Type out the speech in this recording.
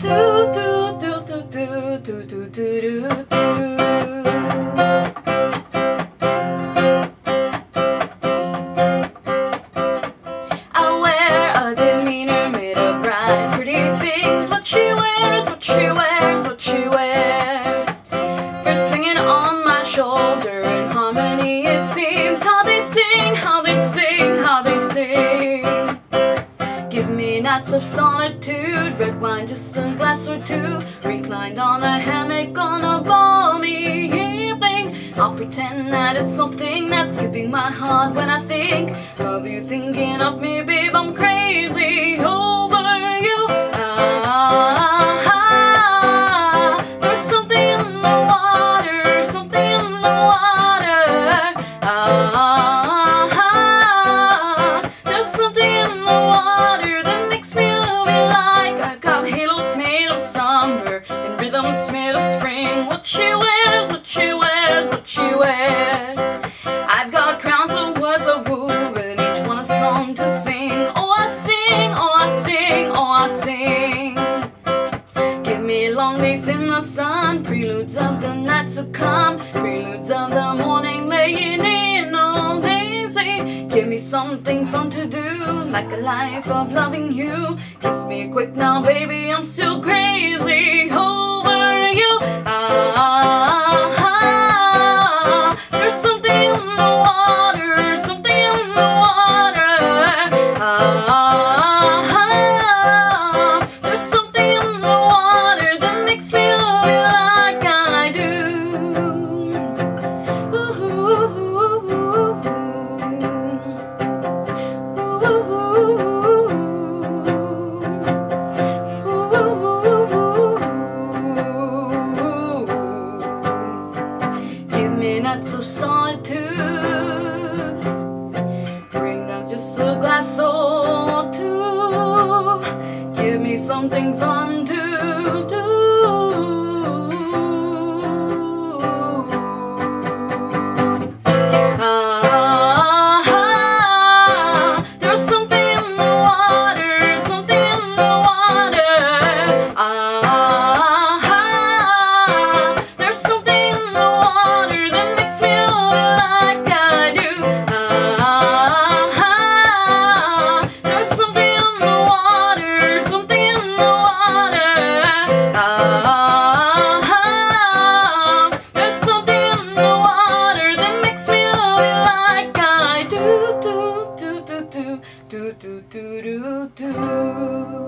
do do do do do do do do do I wear a demeanor made of bright, pretty things. What she wears, what she wears, what she wears. Birds singing on my shoulder in harmony. It seems how they sing, how they sing, how they sing. Give me nights of solitude, red wine, just a glass or two. Reclined on a hammock on a balmy evening. I'll pretend that it's nothing that's skipping my heart when I think of you. Thinking of me, babe, I'm crazy days in the sun, preludes of the night to come, preludes of the morning laying in all daisy. Give me something fun to do, like a life of loving you. Kiss me quick now, baby, I'm still crazy over you. Ah, there's something in the water, something in the water. Ah, Nights of solitude. Bring down just a glass or two. Give me something fun to do. you.